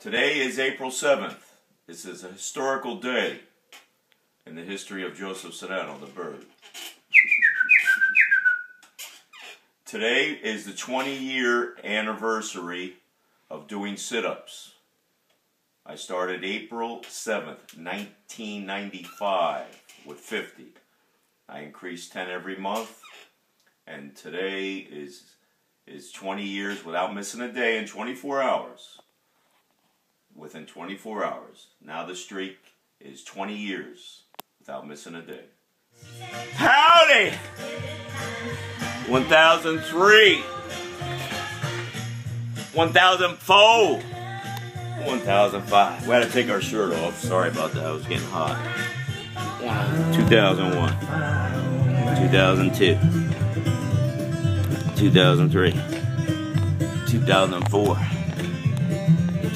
Today is April 7th. This is a historical day in the history of Joseph Sodano, the bird. Today is the 20 year anniversary of doing sit ups. I started April 7th, 1995, with 50. I increased 10 every month, and today is, is 20 years without missing a day in 24 hours within 24 hours. Now the streak is 20 years without missing a day. Howdy! 1003. 1004. 1005. We had to take our shirt off. Sorry about that. It was getting hot. 2001. 2002. 2003. 2004.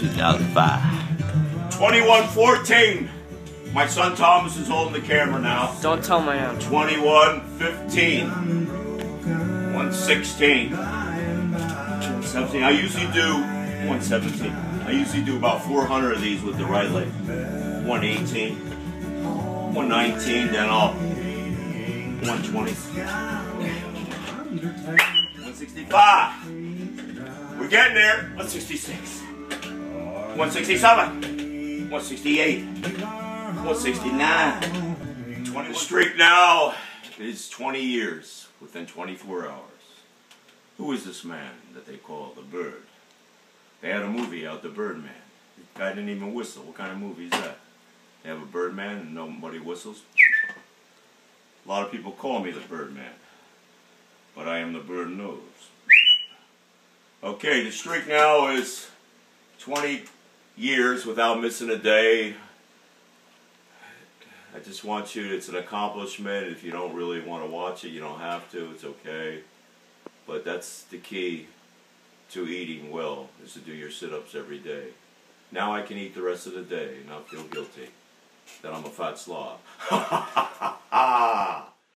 2005. 2114. My son Thomas is holding the camera now. Don't tell my aunt. 2115. 116. 117. I usually do 117. I usually do about 400 of these with the right leg. 118. 119. Then I'll 120. 165. We're getting there. 166. 167, 168, 169. 20. The streak now is 20 years within 24 hours. Who is this man that they call the Bird? They had a movie out, The Birdman. The guy didn't even whistle. What kind of movie is that? They have a Birdman and nobody whistles? A lot of people call me the Birdman, but I am the Bird Nose. Okay, the streak now is 20 years without missing a day. I just want you, it's an accomplishment. If you don't really want to watch it, you don't have to, it's okay. But that's the key to eating well, is to do your sit-ups every day. Now I can eat the rest of the day and not feel guilty that I'm a fat slob.